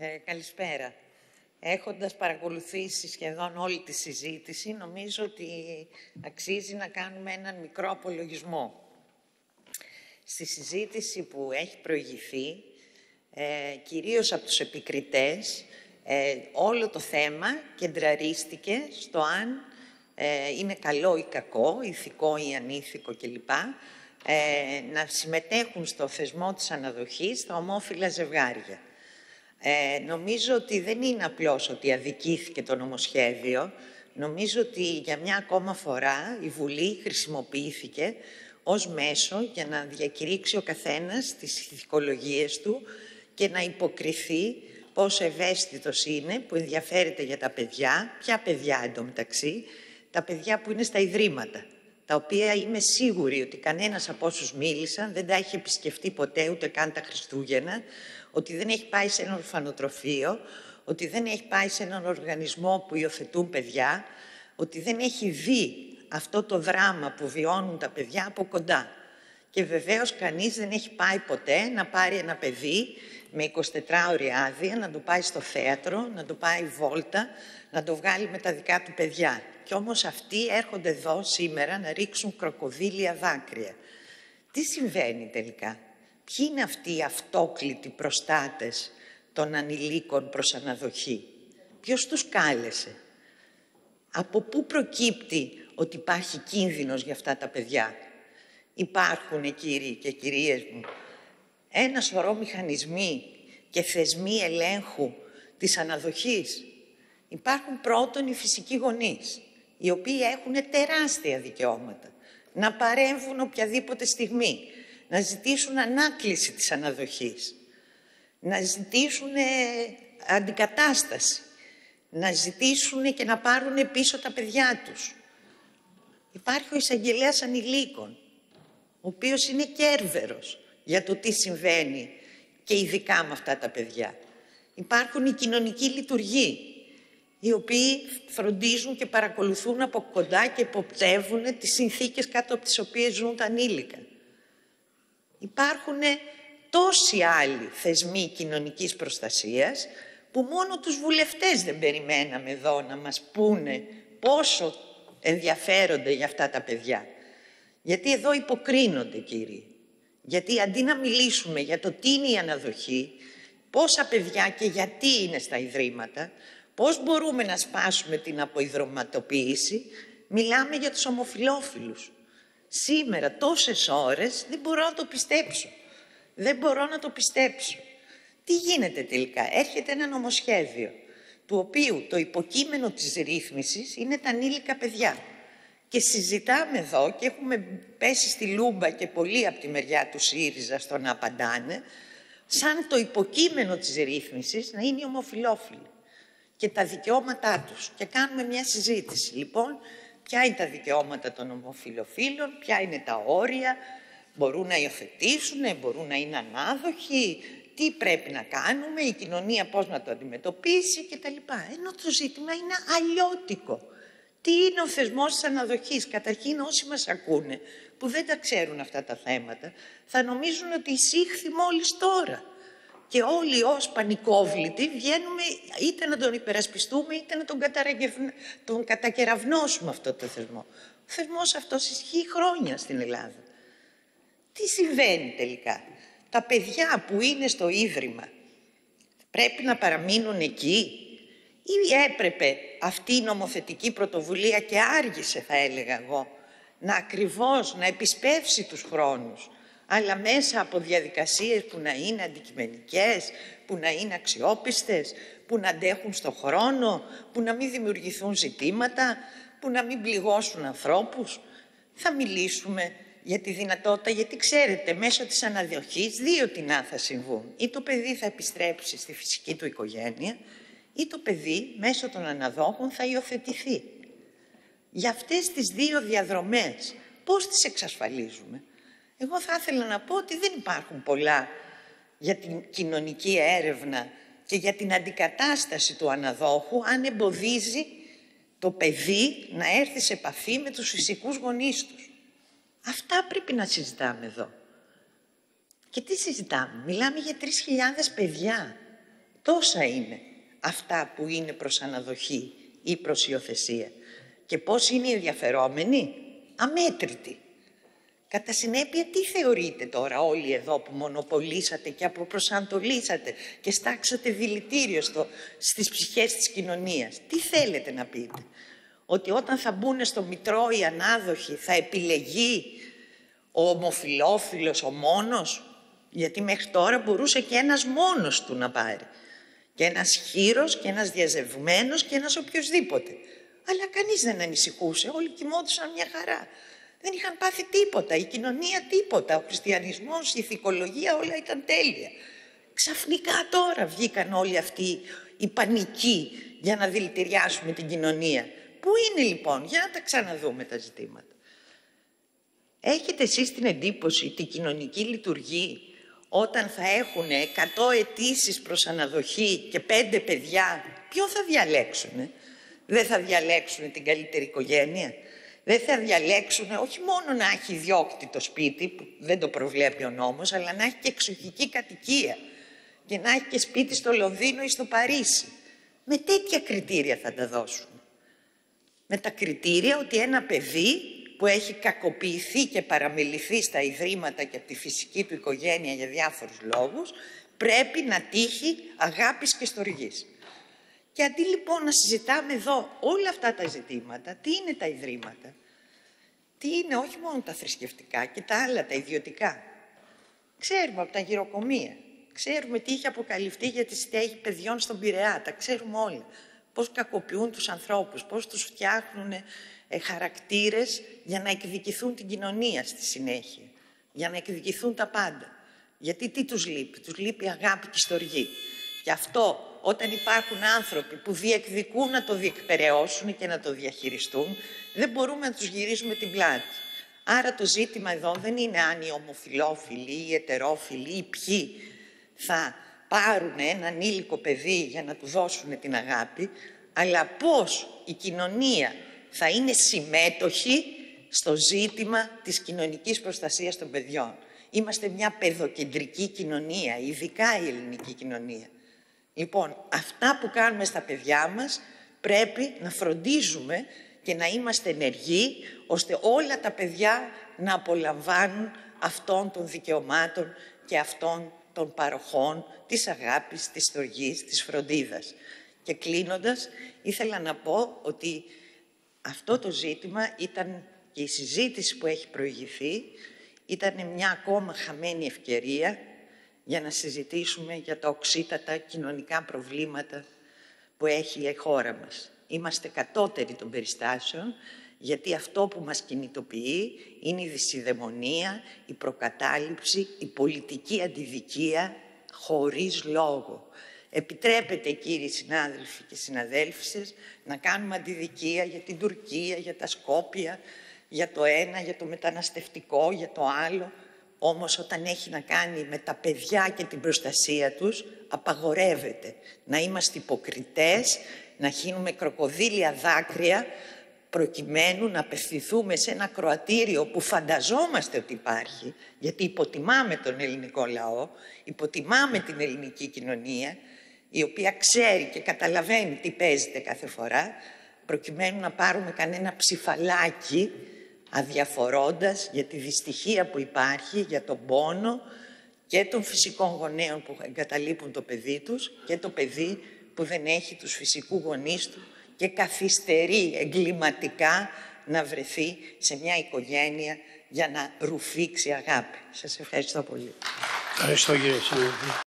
Ε, καλησπέρα. Έχοντας παρακολουθήσει σχεδόν όλη τη συζήτηση, νομίζω ότι αξίζει να κάνουμε έναν μικρό απολογισμό. Στη συζήτηση που έχει προηγηθεί, ε, κυρίως από τους επικριτές, ε, όλο το θέμα κεντραρίστηκε στο αν ε, είναι καλό ή κακό, ηθικό ή ανήθικο κλπ. Ε, να συμμετέχουν στο θεσμό της αναδοχής τα ομόφυλα ζευγάρια. Ε, νομίζω ότι δεν είναι απλώς ότι αδικήθηκε το νομοσχέδιο. Νομίζω ότι για μια ακόμα φορά η Βουλή χρησιμοποιήθηκε ως μέσο για να διακηρύξει ο καθένας τις ηθικολογίες του και να υποκριθεί πόσο ευαίσθητος είναι, που ενδιαφέρεται για τα παιδιά, ποια παιδιά εντωμεταξύ, τα παιδιά που είναι στα ιδρύματα, τα οποία είμαι σίγουρη ότι κανένας από όσους μίλησαν δεν τα έχει επισκεφτεί ποτέ ούτε καν τα Χριστούγεννα, ότι δεν έχει πάει σε ένα ορφανοτροφείο, ότι δεν έχει πάει σε έναν οργανισμό που υιοθετούν παιδιά, ότι δεν έχει δει αυτό το δράμα που βιώνουν τα παιδιά από κοντά. Και βεβαίως κανείς δεν έχει πάει ποτέ να πάρει ένα παιδί με 24 ώρη άδεια, να το πάει στο θέατρο, να το πάει βόλτα, να το βγάλει με τα δικά του παιδιά. Και όμως αυτοί έρχονται εδώ σήμερα να ρίξουν κροκοδίλια δάκρυα. Τι συμβαίνει τελικά; Ποιοι είναι αυτοί οι αυτόκλητοι προστάτες των ανηλίκων προς αναδοχή; Ποιος τους κάλεσε; Από πού προκύπτει ότι υπάρχει κίνδυνος για αυτά τα παιδιά; Υπάρχουν, κύριοι και κυρίες μου, ένα σωρό μηχανισμοί και θεσμοί ελέγχου της αναδοχής. Υπάρχουν πρώτον οι φυσικοί γονείς, οι οποίοι έχουν τεράστια δικαιώματα να παρέμβουν οποιαδήποτε στιγμή, να ζητήσουν ανάκληση της αναδοχής, να ζητήσουν ε, αντικατάσταση, να ζητήσουν και να πάρουν πίσω τα παιδιά τους. Υπάρχει ο εισαγγελέας ανηλίκων, ο οποίος είναι κέρβερος για το τι συμβαίνει και ειδικά με αυτά τα παιδιά. Υπάρχουν οι κοινωνικοί λειτουργοί, οι οποίοι φροντίζουν και παρακολουθούν από κοντά και υποπτεύουν τις συνθήκες κάτω από τις οποίες ζουν τα ανήλικα. Υπάρχουν τόσοι άλλοι θεσμοί κοινωνικής προστασίας που μόνο τους βουλευτές δεν περιμέναμε εδώ να μας πούνε πόσο ενδιαφέρονται για αυτά τα παιδιά. Γιατί εδώ υποκρίνονται, κύριοι. Γιατί αντί να μιλήσουμε για το τι είναι η αναδοχή, πόσα παιδιά και γιατί είναι στα ιδρύματα, πώς μπορούμε να σπάσουμε την αποϊδρωματοποίηση, μιλάμε για τους ομοφιλόφιλους. Σήμερα τόσες ώρες δεν μπορώ να το πιστέψω. Δεν μπορώ να το πιστέψω. Τι γίνεται τελικά; Έρχεται ένα νομοσχέδιο, του οποίου το υποκείμενο της ρύθμισης είναι τα ανήλικα παιδιά. Και συζητάμε εδώ και έχουμε πέσει στη λούμπα και πολλοί από τη μεριά του ΣΥΡΙΖΑ στο να απαντάνε, σαν το υποκείμενο της ρύθμισης να είναι οι ομοφιλόφιλοι και τα δικαιώματά τους. Και κάνουμε μια συζήτηση. Λοιπόν, ποια είναι τα δικαιώματα των ομοφιλοφίλων, ποια είναι τα όρια, μπορούν να υιοθετήσουν, μπορούν να είναι ανάδοχοι, τι πρέπει να κάνουμε, η κοινωνία πώς να το αντιμετωπίσει κτλ. Ενώ το ζήτημα είναι αλλιώτικο. Τι είναι ο θεσμός της αναδοχής; Καταρχήν όσοι μας ακούνε, που δεν τα ξέρουν αυτά τα θέματα, θα νομίζουν ότι εισήχθη μόλις τώρα. Και όλοι ως πανικόβλητοι βγαίνουμε είτε να τον υπερασπιστούμε είτε να τον, τον κατακεραυνώσουμε αυτό το θεσμό. Ο θεσμός αυτός ισχύει χρόνια στην Ελλάδα. Τι συμβαίνει τελικά; Τα παιδιά που είναι στο Ίδρυμα πρέπει να παραμείνουν εκεί; Ή έπρεπε αυτή η νομοθετική πρωτοβουλία και άργησε θα έλεγα εγώ να ακριβώς να επισπεύσει τους χρόνους; Αλλά μέσα από διαδικασίες που να είναι αντικειμενικές, που να είναι αξιόπιστες, που να αντέχουν στο χρόνο, που να μην δημιουργηθούν ζητήματα, που να μην πληγώσουν ανθρώπους. Θα μιλήσουμε για τη δυνατότητα, γιατί ξέρετε, μέσω της αναδιοχής δύο τεινά θα συμβούν. Ή το παιδί θα επιστρέψει στη φυσική του οικογένεια, ή το παιδί μέσω των αναδόχων θα υιοθετηθεί. Για αυτές τις δύο διαδρομές, πώς τις εξασφαλίζουμε; Εγώ θα ήθελα να πω ότι δεν υπάρχουν πολλά για την κοινωνική έρευνα και για την αντικατάσταση του αναδόχου αν εμποδίζει το παιδί να έρθει σε επαφή με τους φυσικούς γονείς τους. Αυτά πρέπει να συζητάμε εδώ. Και τι συζητάμε; Μιλάμε για 3.000 παιδιά Τόσα είναι αυτά που είναι προς αναδοχή ή προς υιοθεσία. Και πώς είναι οι ενδιαφερόμενοι, αμέτρητοι. Κατά συνέπεια, τι θεωρείτε τώρα όλοι εδώ που μονοπολίσατε και αποπροσανατολίσατε και στάξατε δηλητήριο στο, στις ψυχές της κοινωνίας. Τι θέλετε να πείτε; Ότι όταν θα μπουν στο Μητρό οι ανάδοχοι θα επιλεγεί ο ομοφιλόφιλος ο μόνος; Γιατί μέχρι τώρα μπορούσε και ένας μόνος του να πάρει. Και ένας χείρος και ένας διαζευμένος και ένας οποιοδήποτε. Αλλά κανείς δεν ανησυχούσε. Όλοι κοιμόντουσαν μια χαρά δεν είχαν πάθει τίποτα, η κοινωνία τίποτα, ο χριστιανισμός, η ηθικολογία, όλα ήταν τέλεια. Ξαφνικά τώρα βγήκαν όλοι αυτοί οι πανικοί για να δηλητηριάσουμε την κοινωνία. Πού είναι λοιπόν, για να τα ξαναδούμε τα ζητήματα. Έχετε εσείς την εντύπωση ότι η κοινωνική λειτουργεί όταν θα έχουν 100 αιτήσεις προς αναδοχή και 5 παιδιά, ποιο θα διαλέξουν. Δεν θα διαλέξουν την καλύτερη οικογένεια; Δεν θα διαλέξουν όχι μόνο να έχει διώκτη το σπίτι, που δεν το προβλέπει ο νόμος, αλλά να έχει και εξοχική κατοικία και να έχει και σπίτι στο Λονδίνο ή στο Παρίσι. Με τέτοια κριτήρια θα τα δώσουν. Με τα κριτήρια ότι ένα παιδί που έχει κακοποιηθεί και παραμεληθεί στα ιδρύματα και από τη φυσική του οικογένεια για διάφορους λόγους, πρέπει να τύχει αγάπης και στοργής. Και αντί λοιπόν να συζητάμε εδώ όλα αυτά τα ζητήματα, τι είναι τα ιδρύματα, τι είναι όχι μόνο τα θρησκευτικά και τα άλλα, τα ιδιωτικά. Ξέρουμε από τα γυροκομεία, ξέρουμε τι είχε αποκαλυφθεί για τη στέγη παιδιών στον Πειραιά, τα ξέρουμε όλα. Πώς κακοποιούν τους ανθρώπους, πώς τους φτιάχνουν ε, χαρακτήρες για να εκδικηθούν την κοινωνία στη συνέχεια, για να εκδικηθούν τα πάντα. Γιατί τι τους λείπει, τους λείπει αγάπη και στοργή. Και αυτό όταν υπάρχουν άνθρωποι που διεκδικούν να το διεκπαιρεώσουν και να το διαχειριστούν, δεν μπορούμε να τους γυρίζουμε την πλάτη. Άρα το ζήτημα εδώ δεν είναι αν οι ομοφιλόφιλοι ή οι ετερόφιλοι ή ποιοι θα πάρουν έναν ήλικο παιδί για να του δώσουν την αγάπη, αλλά πώς η κοινωνία θα είναι συμμέτοχη στο ζήτημα της κοινωνικής προστασίας των παιδιών. Είμαστε μια παιδοκεντρική κοινωνία, ειδικά η ελληνική κοινωνία. Λοιπόν, αυτά που κάνουμε στα παιδιά μας πρέπει να φροντίζουμε και να είμαστε ενεργοί, ώστε όλα τα παιδιά να απολαμβάνουν αυτών των δικαιωμάτων και αυτών των παροχών της αγάπης, της στοργής, της φροντίδας. Και κλείνοντας, ήθελα να πω ότι αυτό το ζήτημα ήταν και η συζήτηση που έχει προηγηθεί ήταν μια ακόμα χαμένη ευκαιρία για να συζητήσουμε για τα οξύτατα κοινωνικά προβλήματα που έχει η χώρα μας. Είμαστε κατώτεροι των περιστάσεων, γιατί αυτό που μας κινητοποιεί είναι η δυσιδαιμονία, η προκατάληψη, η πολιτική αντιδικία χωρίς λόγο. Επιτρέπετε, κύριοι συνάδελφοι και συναδέλφισες, να κάνουμε αντιδικία για την Τουρκία, για τα Σκόπια, για το ένα, για το μεταναστευτικό, για το άλλο. Όμως όταν έχει να κάνει με τα παιδιά και την προστασία τους, απαγορεύεται να είμαστε υποκριτές, να χύνουμε κροκοδίλια δάκρυα, προκειμένου να απευθυνθούμε σε ένα κροατήριο που φανταζόμαστε ότι υπάρχει, γιατί υποτιμάμε τον ελληνικό λαό, υποτιμάμε την ελληνική κοινωνία, η οποία ξέρει και καταλαβαίνει τι παίζεται κάθε φορά, προκειμένου να πάρουμε κανένα ψηφαλάκι αδιαφορώντας για τη δυστυχία που υπάρχει, για τον πόνο και των φυσικών γονέων που εγκαταλείπουν το παιδί τους και το παιδί που δεν έχει τους φυσικούς γονείς του και καθυστερεί εγκληματικά να βρεθεί σε μια οικογένεια για να ρουφήξει αγάπη. Σας ευχαριστώ πολύ. Ευχαριστώ κύριε